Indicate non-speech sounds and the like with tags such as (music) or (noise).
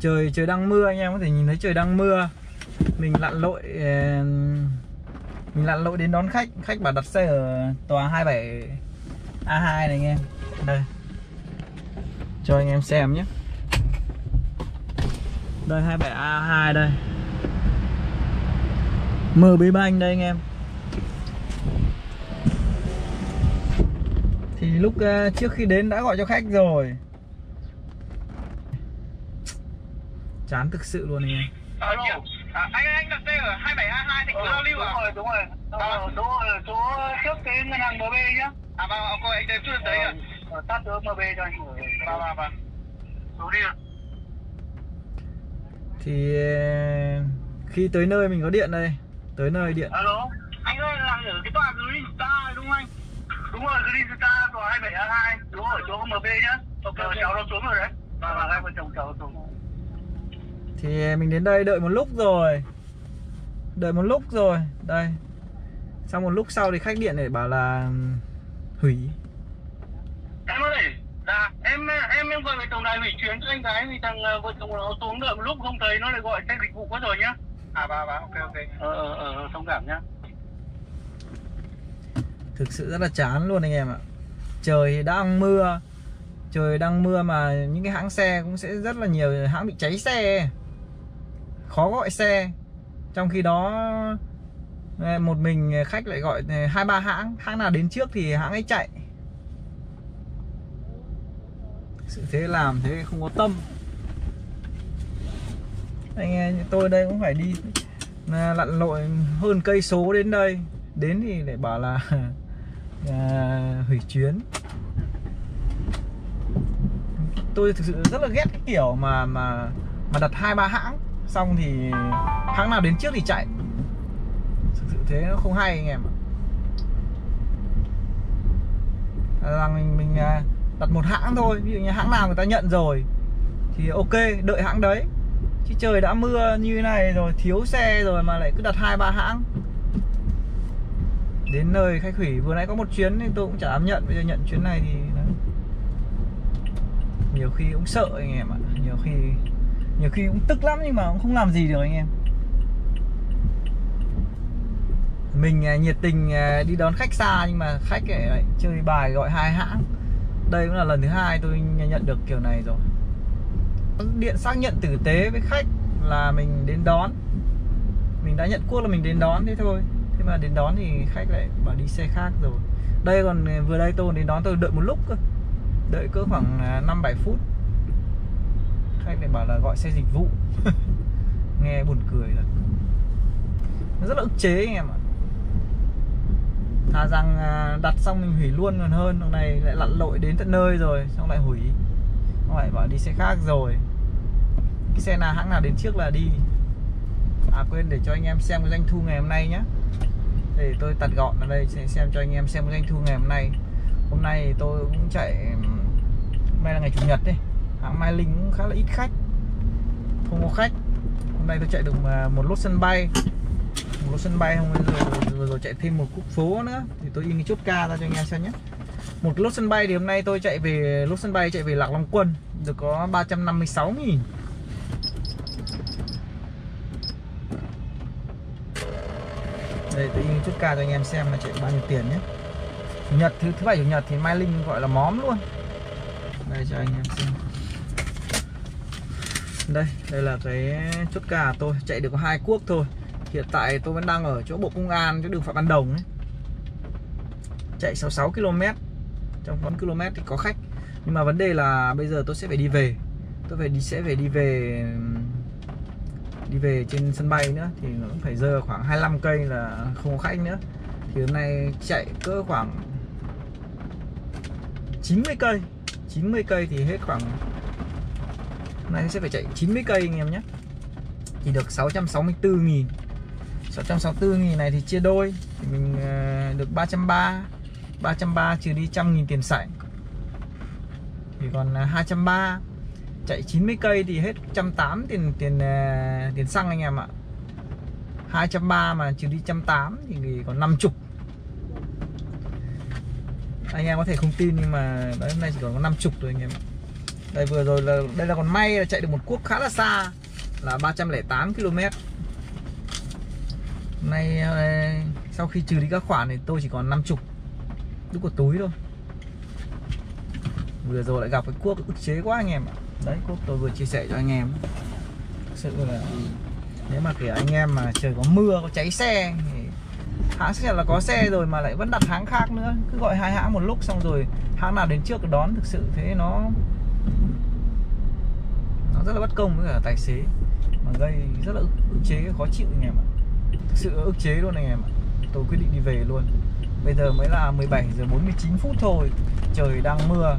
trời trời đang mưa anh em có thể nhìn thấy trời đang mưa. Mình lặn lội ờ, mình lặn lội đến đón khách. Khách bảo đặt xe ở tòa 27 A2 này anh em. Đây. Cho anh em xem nhé. Đây 27 A2 đây. MB Bank đây anh em. Thì lúc ờ, trước khi đến đã gọi cho khách rồi. Chán thực sự luôn anh em Alo. À, anh anh đặt xe ở 27A2 thành phố Giao Lưu à? Đúng rồi, đúng rồi. Ờ, đúng rồi, chỗ trước cái ngân hàng MB nhá. À vâng, ok anh đến trước đấy à? Ờ, tắt chỗ MB cho anh. Vâng vâng vâng. Số đi ạ. thì ờ, khi tới nơi mình có điện đây tới nơi điện Alo. Anh ơi là ở cái tòa Green Star đúng không anh? Đúng rồi, Green Star tòa 27A2. Đúng rồi, chỗ MB nhá. Ok, Ờ, ok. cháu nó xuống rồi đấy. Vâng, vâng, hai vợ chồng cháu xuống. Thì mình đến đây đợi một lúc rồi. Đợi một lúc rồi. Đây. Sau một lúc sau thì khách điện để bảo là hủy. Em ơi, dạ, em em em gọi về tổng đài hủy chuyến cho anh gái vì thằng ờ, vợ chồng nó xuống đợi một lúc không thấy nó lại gọi xe dịch vụ quá rồi nhá. À vâng vâng, ok ok. Ờ ờ ờ thông cảm nhá. thực sự rất là chán luôn anh em ạ. Trời đang mưa. Trời đang mưa mà những cái hãng xe cũng sẽ rất là nhiều hãng bị cháy xe khó gọi xe. Trong khi đó ờ, một mình khách lại gọi ờ, hai ba hãng. Hãng nào đến trước thì hãng ấy chạy. Sự thế làm thế không có tâm. Anh em như tôi đây cũng phải đi lặn lội hơn cây số đến đây. Đến thì lại bảo là à, (laughs) hủy chuyến. Tôi thực sự rất là ghét cái kiểu mà mà mà đặt hai ba hãng xong thì hãng nào đến trước thì chạy. Thực sự thế nó không hay anh em ạ. Rằng mình mình à, đặt một hãng thôi. Ví dụ như hãng nào người ta nhận rồi thì ok, đợi hãng đấy. Chứ trời đã mưa như thế này rồi, thiếu xe rồi mà lại cứ đặt hai, ba hãng. Đến nơi khách hủy, vừa nãy có một chuyến thì tôi cũng chả dám nhận. Bây giờ nhận chuyến này thì nhiều khi cũng sợ anh em ạ. Nhiều khi nhiều khi cũng tức lắm nhưng mà cũng không làm gì được anh em. Mình à, nhiệt tình à, đi đón khách xa nhưng mà khách ấy lại chơi bài gọi hai hãng. Đây cũng là lần thứ hai tôi nhận được kiểu này rồi. Điện xác nhận tử tế với khách là mình đến đón. Mình đã nhận cuộc là mình đến đón thế thôi. Thế mà đến đón thì khách lại bảo đi xe khác rồi. Đây còn à, vừa đây tôi đến đón tôi đợi một lúc cơ. Đợi cỡ khoảng à, năm bảy phút bảy phút khách lại bảo là gọi xe dịch vụ. (laughs) Nghe buồn cười thật. Nó rất là ức chế anh em ạ. Thà rằng à, đặt xong mình hủy luôn còn hơn, hôm nay lại lặn lội đến tận nơi rồi, xong lại hủy. Xong lại bảo đi xe khác rồi. Cái xe nào, hãng nào đến trước là đi. À quên để cho anh em xem cái doanh thu ngày hôm nay nhé để tôi tật gọn ở đây để xem cho anh em xem cái doanh thu ngày hôm nay. Hôm nay tôi cũng chạy, hôm nay là ngày chủ nhật đấy hãng Mai Linh cũng khá là ít khách. Không có khách. Hôm nay tôi chạy được à, một lốt sân bay. Một lốt sân bay hôm nay rồi, vừa rồi chạy thêm một khúc phố nữa. Thì tôi in cái chốt ca ra cho anh em xem nhé. Một lốt sân bay thì hôm nay tôi chạy về lốt sân bay chạy về Lạc Long Quân. Được có 356 nghìn. Đây tôi in chút ca cho anh em xem là chạy bao nhiêu tiền nhé. Chủ nhật thứ thứ bảy chủ nhật thì Mai Linh gọi là móm luôn. Đây cho anh em xem đây đây là cái chốt cà tôi. Chạy được có hai cuốc thôi. Hiện tại tôi vẫn đang ở chỗ bộ công an, chỗ đường phạm văn đồng ấy. Chạy 66 km. Trong 4 km thì có khách. Nhưng mà vấn đề là bây giờ tôi sẽ phải đi về. Tôi phải đi, sẽ phải đi về đi về trên sân bay nữa. Thì nó cũng phải rơi khoảng 25 cây là không có khách nữa. Thì hôm nay chạy cỡ khoảng 90 cây. 90 cây thì hết khoảng này, sẽ phải chạy 90 cây anh em nhé. Thì được 664 nghìn. 664 nghìn này thì chia đôi. Thì mình ờ, được 330 330 trừ đi 100 nghìn tiền sảnh. Thì còn ờ, 230 chạy 90 cây thì hết 180 tiền tiền ờ, tiền xăng anh em ạ. 230 mà trừ đi 180 thì còn 50 anh em có thể không tin nhưng mà đấy, hôm nay chỉ còn có 50 thôi anh em ạ đây, vừa rồi là đây là còn may là chạy được một cuốc khá là xa, là 308 km. Nay ờ, sau khi trừ đi các khoản thì tôi chỉ còn 50 lúc của túi thôi. Vừa rồi lại gặp cái cuốc ức chế quá anh em ạ. Đấy, cuốc tôi vừa chia sẻ cho anh em. Thực sự là nếu mà kể anh em mà trời có mưa, có cháy xe thì hãng sẽ là có xe rồi mà lại vẫn đặt hãng khác nữa. Cứ gọi hai hãng một lúc xong rồi hãng nào đến trước đón, thực sự thế nó nó rất là bất công với cả tài xế. Mà gây rất là ức, ức chế khó chịu anh em ạ. Thực sự ức chế luôn anh em ạ. Tôi quyết định đi về luôn. Bây giờ mới là 17 giờ 49 phút thôi. Trời đang mưa.